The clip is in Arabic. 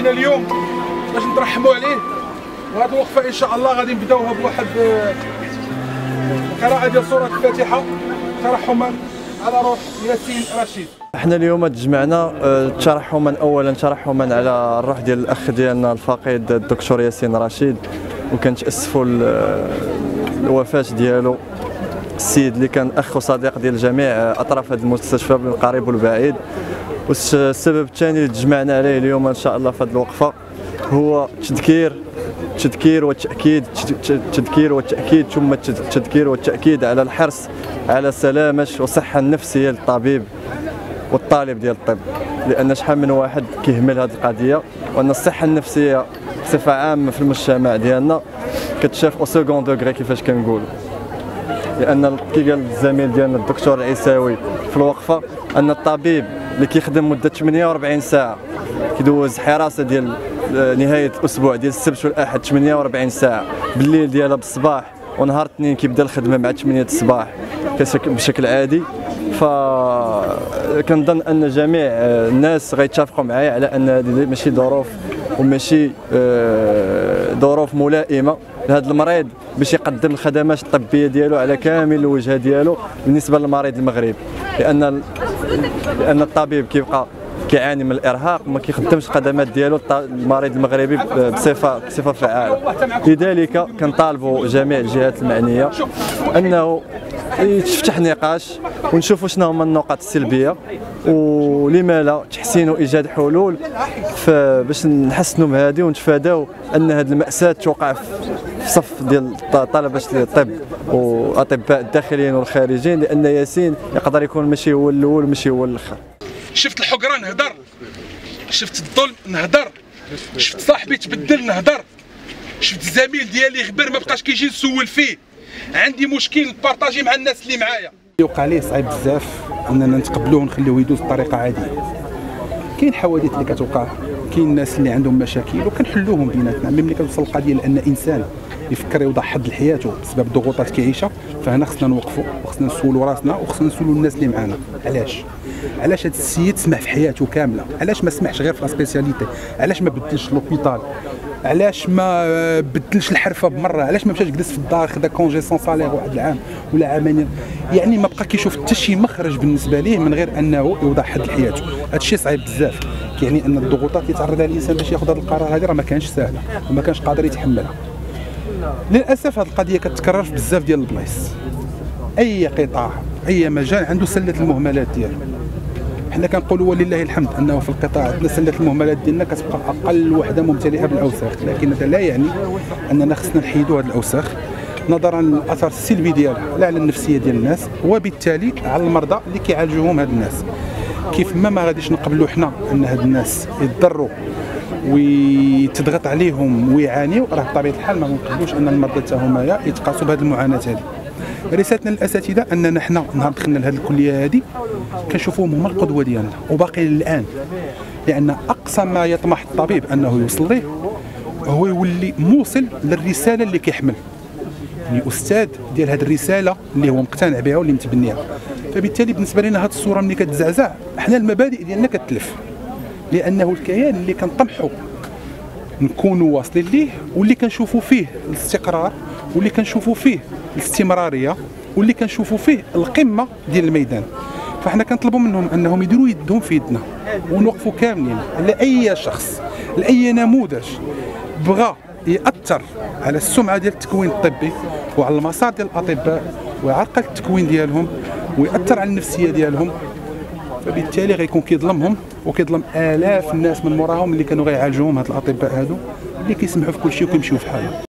جينا اليوم باش نترحموا عليه. وهذه الوقفة إن شاء الله غادي نبداوها بواحد آه، قراءه ديال سورة الفاتحة ترحما على روح ياسين رشيد. إحنا اليوم تجمعنا آه، ترحما اولا ترحما على الروح ديال الأخ ديالنا الفقيد الدكتور ياسين رشيد. وكنتاسفوا الوفاة ديالو. السيد اللي كان أخ وصديق ديال جميع أطراف هذا المستشفى بالقريب والبعيد. والسبب الثاني اللي تجمعنا عليه اليوم إن شاء الله في هذه الوقفة هو تذكير تذكير والتاكيد تذكير والتاكيد ثم التذكير والتاكيد على الحرص على سلامة والصحه النفسية للطبيب والطالب ديال الطب. لأن شحال من واحد كيهمل هذه القضية وأن الصحة النفسية بصفة عامة في المجتمع ديالنا. كتشاف أو سكون دوغري كيفاش كنقولوا. لأن كي قال الزميل ديالنا الدكتور العيساوي في الوقفة أن الطبيب اللي كيخدم مدة 48 ساعة كيدوز حراسة ديال آه، نهاية الأسبوع ديال السبت والأحد 48 ساعة. بالليل ديالها بالصباح ونهار الاثنين كيبدا الخدمة مع 8 الصباح بشكل عادي. فكنظن أن جميع آه، الناس غيتفقوا معايا على أن هذه ماشي ظروف وماشي آه، ظروف ملائمة. لهذا المريض باش يقدم الخدمات الطبيه ديالو على كامل الوجهه ديالو بالنسبة للمريض المغربي. لأن لأن الطبيب كيبقى كيعاني من الإرهاق وما كيخدمش الخدمات ديالو المريض المغربي بصفه بصفة فعالة. لذلك كنطالبوا جميع الجهات المعنية أنه يتفتح نقاش ونشوفوا شنو هما النقاط السلبية. ولما لا تحسين وايجاد حلول باش نحسنوا من هذه ونتفاداو أن هذه المأساة توقع في صف ديال طلبة الطب وأطباء الداخليين والخارجين لأن ياسين يقدر يكون ماشي هو الأول ماشي هو الآخر. شفت الحقرة نهضر. شفت الظلم نهضر. شفت صاحبي تبدل نهضر. شفت الزميل ديالي غبر ما بقاش كيجي نسول فيه. عندي مشكل نبارطاجي مع الناس اللي معايا. يوقع ليه صعيب بزاف اننا نتقبلوه ونخليوه يدوز بطريقة عادية. كاين حوادث اللي كتوقع كاين الناس اللي عندهم مشاكل وكنحلوهم بيناتنا. ملي كتوصل القضية لأن إنسان يفكر يوضع حد لحياته بسبب الضغوطات كيعيشها فهنا خصنا نوقفوا وخصنا نسولوا راسنا وخصنا نسولوا الناس اللي معانا. علاش؟ علاش هذا السيد سمح في حياته كاملة؟ علاش ما سمحش غير في la spécialité؟ علاش ما بدلش l'hôpital علاش ما بدلش الحرفة بمرة؟ علاش ما مشاش جلس في الدار خدا congé sans salaire واحد العام ولا عامين؟ يعني ما بقى كيشوف حتى شي مخرج بالنسبة ليه من غير أنه يوضع حد لحياته هذا الشيء صعيب بزاف. يعني أن الضغوطات اللي تعرض لها الإنسان باش ياخذ هذا القرار هذه راه ما كانش سهله وما كانش قادر يتحملها. للأسف هذه القضية كتكرر في بزاف ديال البلايص. أي قطاع أي مجال عنده سلة المهملات ديالو. حنا كنقولوا ولله الحمد انه في القطاع عندنا سله المهملات ديالنا كتبقى أقل وحدة ممتلئة بالأوساخ لكن هذا لا يعني أننا خصنا نحيدوا هذه الأوساخ نظرا للاثر السلبي ديالها لا على النفسية ديال الناس وبالتالي على المرضى اللي كيعالجوهم هاد الناس. كيف ما ما غاديش نقبلوا حنا أن هاد الناس يضروا ويتضغط عليهم ويعانيوا راه بطبيعة الحال ما نقبلوش أن المرضى حتى هما يتقاسوا بهذه المعاناة هذه رسالتنا للأساتذة أننا حنا نهار دخلنا لهذه الكلية هذه كنشوفوهم هما القدوة ديالنا وباقي الان لأن أقصى ما يطمح الطبيب أنه يوصل ليه هو يولي موصل للرسالة اللي كيحمل. يعني أستاذ ديال هذه الرسالة اللي هو مقتنع بها واللي متبنيها. فبالتالي بالنسبة لنا هذه الصورة ملي كتزعزع حنا المبادئ ديالنا كتلف. لأنه الكيان اللي كنطمحوا نكونوا واصلين ليه واللي كنشوفوا فيه الاستقرار واللي كنشوفوا فيه الاستمرارية واللي كنشوفوا فيه القمة ديال الميدان. فاحنا كنطلبوا منهم أنهم يديروا يدهم في يدنا ونوقفوا كاملين لاي شخص لاي نموذج بغى يأثر على السمعة ديال التكوين الطبي وعلى المسار ديال الأطباء ويعرقل التكوين ديالهم ويأثر على النفسية ديالهم. فبالتالي غيكون كيظلمهم وكيظلم آلاف الناس من موراهم اللي كانوا غيعالجوهم هاد الأطباء هادو اللي كيسمحوا في كل شيء وكيمشيو في حالهم.